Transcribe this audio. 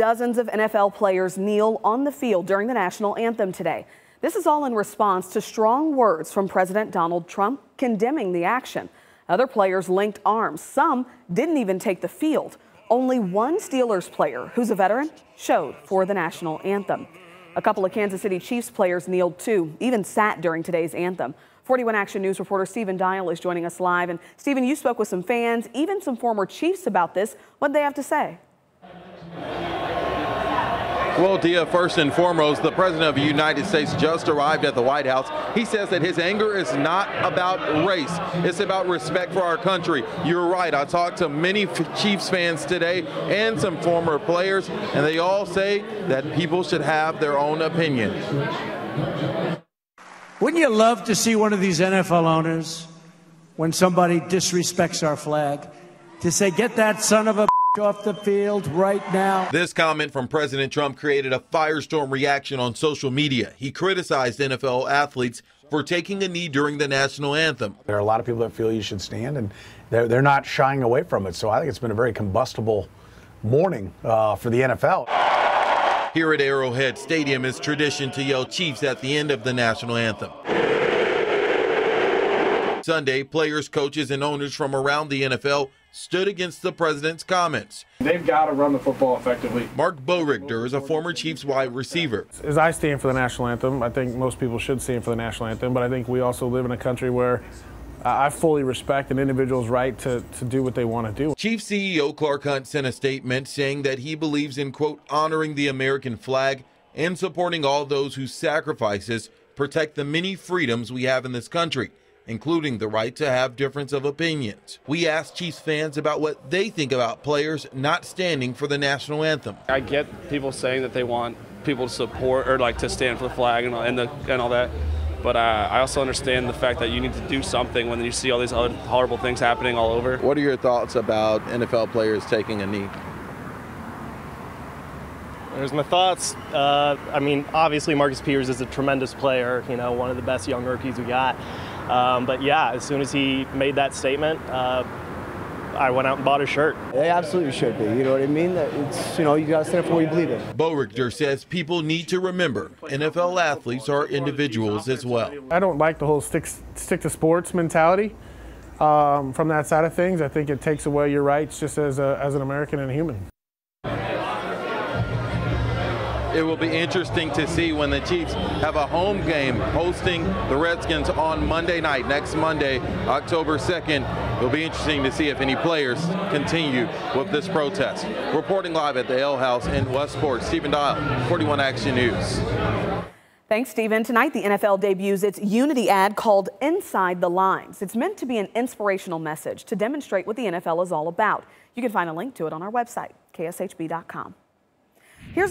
Dozens of NFL players kneel on the field during the national anthem today. This is all in response to strong words from President Donald Trump condemning the action. Other players linked arms. Some didn't even take the field. Only one Steelers player, who's a veteran, showed for the national anthem. A couple of Kansas City Chiefs players kneeled too, even sat during today's anthem. 41 Action News reporter Stephen Dial is joining us live. And Stephen, you spoke with some fans, even some former Chiefs about this. What they have to say? Well, Dia, first and foremost, the President of the United States just arrived at the White House. He says that his anger is not about race. It's about respect for our country. You're right. I talked to many Chiefs fans today and some former players, and they all say that people should have their own opinion. Wouldn't you love to see one of these NFL owners, when somebody disrespects our flag, to say, get that son of a off the field right now. This comment from President Trump created a firestorm reaction on social media. He criticized NFL athletes for taking a knee during the national anthem. There are a lot of people that feel you should stand, and they're, they're not shying away from it. So I think it's been a very combustible morning uh, for the NFL. Here at Arrowhead Stadium, it's tradition to yell Chiefs at the end of the national anthem. Sunday, players, coaches, and owners from around the NFL stood against the president's comments. They've got to run the football effectively. Marc Boerigter is a former Chiefs wide receiver. As I stand for the national anthem, I think most people should stand for the national anthem, but I think we also live in a country where I fully respect an individual's right to, to do what they want to do. Chief CEO Clark Hunt sent a statement saying that he believes in, quote, honoring the American flag and supporting all those whose sacrifices protect the many freedoms we have in this country including the right to have difference of opinions. We asked Chiefs fans about what they think about players not standing for the national anthem. I get people saying that they want people to support or like to stand for the flag and, and, the, and all that. But uh, I also understand the fact that you need to do something when you see all these other horrible things happening all over. What are your thoughts about NFL players taking a knee? There's my thoughts. Uh, I mean, obviously Marcus Peters is a tremendous player. You know, one of the best young rookies we got. Um, but yeah, as soon as he made that statement, uh, I went out and bought a shirt. They absolutely should be. You know what I mean? It's you know you got to stand for what you believe in. Boerigter says people need to remember NFL athletes are individuals as well. I don't like the whole stick stick to sports mentality. Um, from that side of things, I think it takes away your rights just as a, as an American and a human. It will be interesting to see when the Chiefs have a home game hosting the Redskins on Monday night, next Monday, October 2nd. It'll be interesting to see if any players continue with this protest. Reporting live at the Ale House in Westport, Stephen Dial, 41 Action News. Thanks, Stephen. Tonight, the NFL debuts its Unity ad called Inside the Lines. It's meant to be an inspirational message to demonstrate what the NFL is all about. You can find a link to it on our website, kshb.com. Here's